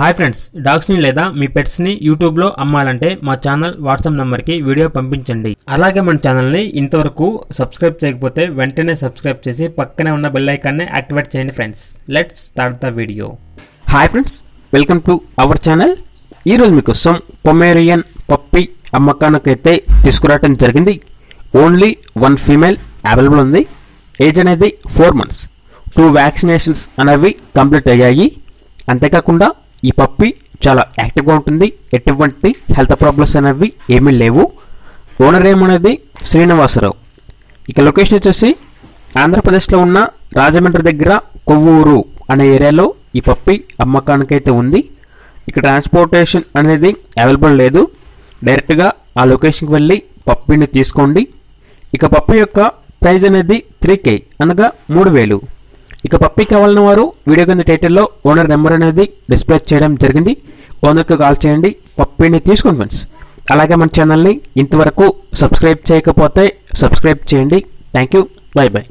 Hi friends డాగ్స్ని లేదా మీ పెట్స్ని యూట్యూబ్లో అమ్మాలంటే మా ఛానల్ వాట్సాప్ నెంబర్కి వీడియో పంపించండి. అలాగే మన ఛానల్ని ఇంతవరకు సబ్స్క్రైబ్ చేయకపోతే వెంటనే సబ్స్క్రైబ్ చేసి పక్కనే ఉన్న బెల్ ఐకాన్ని యాక్టివేట్ చేయండి friends. Let's start the video. Hi friends welcome to our channel. ఈరోజు మీకోసం పొమేరియన్ పప్పి అమ్మకానికైతే తీసుకురావటం జరిగింది. ఓన్లీ వన్ ఫీమేల్ అవైలబుల్ ఉంది. ఏజ్ అనేది ఫోర్ మంత్స్. టూ వ్యాక్సినేషన్స్ అనేవి కంప్లీట్ అయ్యాయి. అంతేకాకుండా ఈ పప్పి చాలా యాక్టివ్గా ఉంటుంది. ఎటువంటి హెల్త్ ప్రాబ్లమ్స్ అనేవి ఏమీ లేవు. ఓనర్ ఏమనేది శ్రీనివాసరావు. ఇక లొకేషన్ వచ్చేసి ఆంధ్రప్రదేశ్లో ఉన్న రాజమండ్రి దగ్గర కొవ్వూరు అనే ఏరియాలో ఈ పప్పి అమ్మకానికైతే ఉంది. ఇక ట్రాన్స్పోర్టేషన్ అనేది అవైలబుల్ లేదు. డైరెక్ట్గా ఆ లొకేషన్కి వెళ్ళి పప్పిని తీసుకోండి. ఇక పప్పి యొక్క ప్రైస్ అనేది త్రీ కే అనగా మూడు వేలు. ఇక పప్పి కావాలన్న వారు వీడియో కింద టైటిల్లో ఓనర్ నెంబర్ అనేది డిస్ప్లే చేయడం జరిగింది. ఓనర్కి కాల్ చేయండి. పప్పిని తీసుకోండి ఫ్రెండ్స్ అలాగే మన ఛానల్ని ఇంతవరకు సబ్స్క్రైబ్ చేయకపోతే సబ్స్క్రైబ్ చేయండి. Thank you bye bye